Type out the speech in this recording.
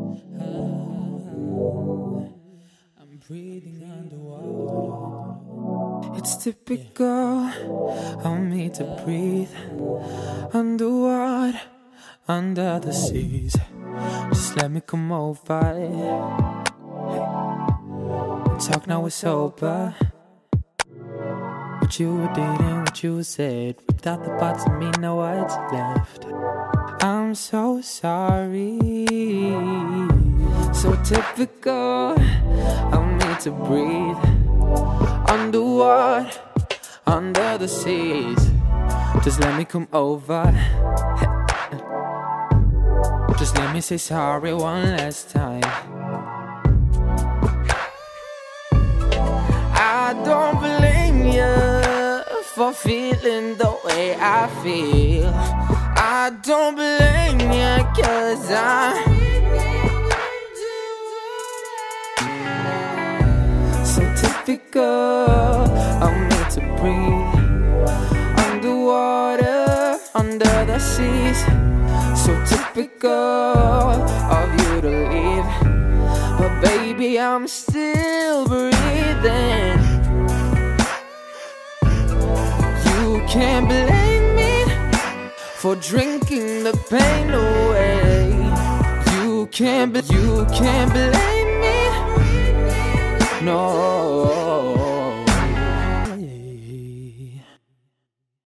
I'm breathing underwater. It's typical of me to breathe underwater, under the seas. Just let me come over. Talk now, it's over. What you were dating, what you said. Ripped out the parts of me, now what's left. I'm so sorry. So typical of me to breathe underwater, under the seas. Just let me come over. Just let me say sorry one last time. I don't blame you for feeling the way I feel. Don't blame you cause I So typical I'm meant to breathe. Underwater, under the seas. So typical of you to leave. But baby I'm still breathing. You can't blame me for drinking the pain away. You can't, you can't blame me. No.